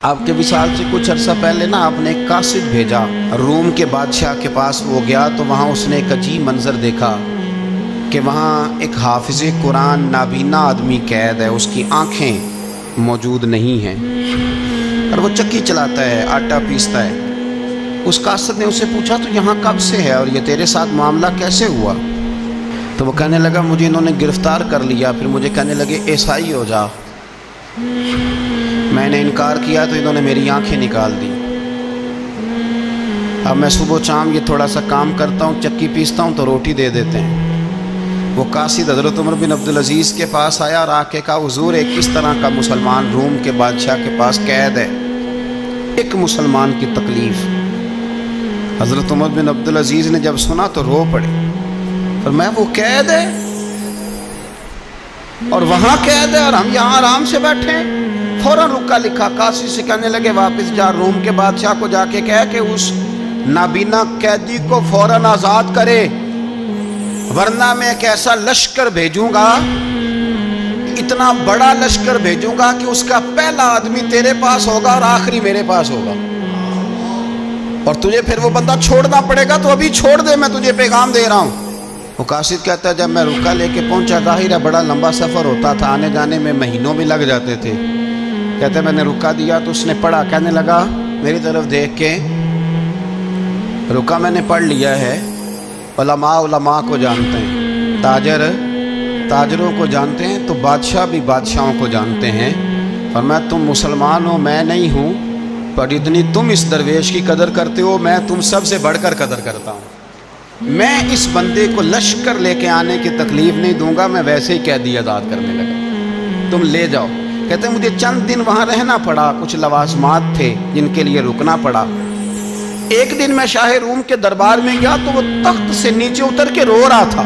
आपके विशाल से कुछ अरसा पहले ना आपने एक कासिद भेजा। रोम के बादशाह के पास वो गया तो वहाँ उसने एक अजीब मंजर देखा कि वहाँ एक हाफिज कुरान नाबीना आदमी कैद है, उसकी आँखें मौजूद नहीं हैं और वो चक्की चलाता है, आटा पीसता है। उस कासिद ने उसे पूछा तो यहाँ कब से है और ये तेरे साथ मामला कैसे हुआ? तो वो कहने लगा, मुझे इन्होंने गिरफ़्तार कर लिया, फिर मुझे कहने लगे ईसाई हो जा। मैंने इनकार किया तो इन्होंने मेरी आँखें निकाल दी। अब मैं सुबह शाम ये थोड़ा सा काम करता हूँ, चक्की पीसता हूँ तो रोटी दे देते हैं। वो कासिद हज़रत उमर बिन अब्दुल अज़ीज़ के पास आया और आके का हजूर, एक किस तरह का मुसलमान रूम के बादशाह के पास कैद है। एक मुसलमान की तकलीफ़। हज़रत उमर बिन अब्दुल अज़ीज़ ने जब सुना तो रो पड़े। और मैं, वो कैद है? और वहाँ कैद है? और हम यहाँ आराम से बैठे हैं? फ़ौरन रुका लिखा, काशी से कहने लगे, वापस जा। रोम के बादशाह को जाके कह के उस नाबीना कैदी को फ़ौरन आज़ाद करे, वरना मैं एक ऐसा लश्कर भेजूँगा, इतना बड़ा लश्कर भेजूँगा कि उसका पहला आदमी तेरे पास होगा और आखिरी मेरे पास होगा। और तुझे फिर वो बंदा छोड़ना पड़ेगा तो अभी छोड़ दे, मैं तुझे पैगाम दे रहा हूँ। वो काशिद कहता है, जब मैं रुका लेके पहुँचा, ज़ाहिर है बड़ा लंबा सफ़र होता था, आने जाने में महीनों भी लग जाते थे। कहते मैंने रुका दिया तो उसने पढ़ा। कहने लगा, मेरी तरफ़ देख के, रुका मैंने पढ़ लिया है। उलमा उलमा को जानते हैं। ताजर, ताजरों को जानते हैं तो बादशाह भी बादशाहों को जानते हैं। और मैं, तुम मुसलमान हो, मैं नहीं हूँ। पर इतनी तुम इस दरवेश की कदर करते हो, मैं तुम सबसे बढ़कर कदर करता हूँ। मैं इस बंदे को लश्कर लेके आने की तकलीफ़ नहीं दूँगा, मैं वैसे ही कैदी आज़ाद करने लगा। तुम ले जाओ। कहते हैं, मुझे चंद दिन वहाँ रहना पड़ा, कुछ लवाजमात थे जिनके लिए रुकना पड़ा। एक दिन मैं शाह रूम के दरबार में गया तो वो तख्त से नीचे उतर के रो रहा था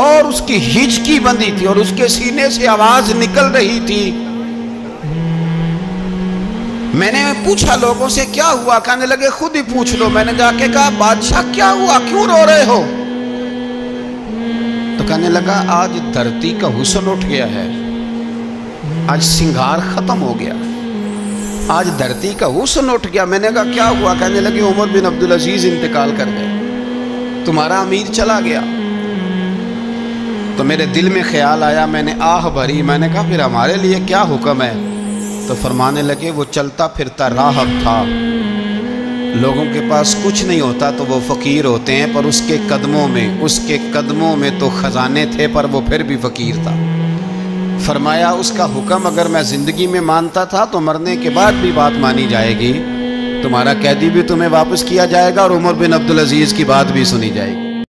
और उसकी हिचकी बंदी थी और उसके सीने से आवाज़ निकल रही थी। मैंने पूछा लोगों से, क्या हुआ? कहने लगे, खुद ही पूछ लो। मैंने जाके कहा, बादशाह, क्या हुआ? क्यों रो रहे हो? तो कहने लगा, आज धरती का हुसन उठ गया है। आज सिंगार खत्म हो गया। आज धरती का हुसन उठ गया। मैंने कहा, क्या हुआ? कहने लगे, उमर बिन अब्दुल अज़ीज़ इंतकाल कर गए। तुम्हारा अमीर चला गया। तो मेरे दिल में ख्याल आया, मैंने, आह भरी। मैंने कहा, फिर हमारे लिए क्या हुक्म है? तो फरमाने लगे, वो चलता फिरता राहब था। लोगों के पास कुछ नहीं होता तो वो फ़कीर होते हैं, पर उसके कदमों में, उसके कदमों में तो ख़जाने थे, पर वो फिर भी फ़कीर था। फरमाया, उसका हुक्म अगर मैं ज़िंदगी में मानता था तो मरने के बाद भी बात मानी जाएगी। तुम्हारा कैदी भी तुम्हें वापस किया जाएगा और उमर बिन अब्दुल अज़ीज़ की बात भी सुनी जाएगी।